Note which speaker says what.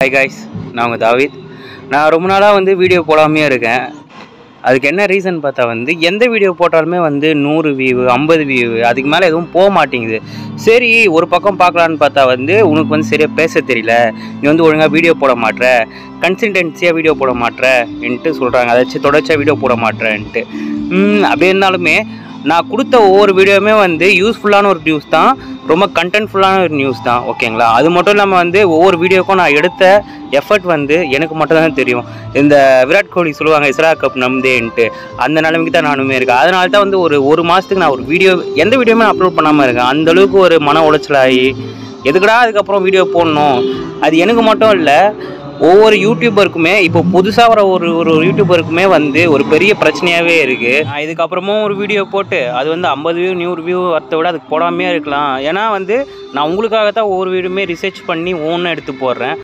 Speaker 1: Hi guys நான் உங்கள் தாவித். நான் ரொம்ப நாளாக வந்து வீடியோ போடாமையே இருக்கேன். அதுக்கு என்ன ரீசன் பார்த்தா வந்து எந்த வீடியோ போட்டாலுமே வந்து நூறு வியூ ஐம்பது வியூ அதுக்கு மேலே எதுவும் போக மாட்டேங்குது. சரி ஒரு பக்கம் பார்க்கலான்னு பார்த்தா வந்து உனக்கு வந்து சரியாக பேச தெரியல. நீ வந்து ஒழுங்காக வீடியோ போட மாட்ற. கன்சிஸ்டன்சியாக வீடியோ போட மாட்றன்ட்டு சொல்கிறாங்க அதாச்சும் தொடர்ச்சியாக வீடியோ போட மாட்றன்ட்டு. அப்படி இருந்தாலுமே நான் கொடுத்த ஒவ்வொரு வீடியோவுமே வந்து யூஸ்ஃபுல்லான ஒரு நியூஸ் தான். ரொம்ப கண்டென்ட்ஃபுல்லான ஒரு நியூஸ் தான் ஓகேங்களா அது மட்டும் இல்லாமல் வந்து ஒவ்வொரு வீடியோக்கும் நான் எடுத்த எஃபர்ட் வந்து எனக்கு மட்டும் தான் தெரியும். இந்த விராட் கோலி சொல்லுவாங்க இஸ்ரா கப் நம்தேன்ட்டு அந்த நிலைமைக்கு தான் நானுமே இருக்கேன். அதனால தான் வந்து ஒரு ஒரு மாதத்துக்கு நான் ஒரு வீடியோ எந்த வீடியோவுமே நான் அப்லோட் பண்ணாமல் இருக்கேன். அந்தளவுக்கு ஒரு மன உளைச்சலாகி எதுக்குடா அதுக்கப்புறம் வீடியோ போடணும்? அது எனக்கு மட்டும் இல்லை ஒவ்வொரு யூடியூபருக்குமே இப்போ புதுசாக வர ஒரு ஒரு யூடியூபருக்குமே வந்து ஒரு பெரிய பிரச்சனையாகவே இருக்குது நான் இதுக்கப்புறமும் ஒரு வீடியோ போட்டு அது வந்து ஐம்பது வியூ நூறு வியூ வரத்தை விட அதுக்கு போடாமே இருக்கலாம். ஏன்னா வந்து நான் உங்களுக்காக தான் ஒவ்வொரு வீடியோமே ரிசர்ச் பண்ணி ஓன்னு எடுத்து போடுறேன்.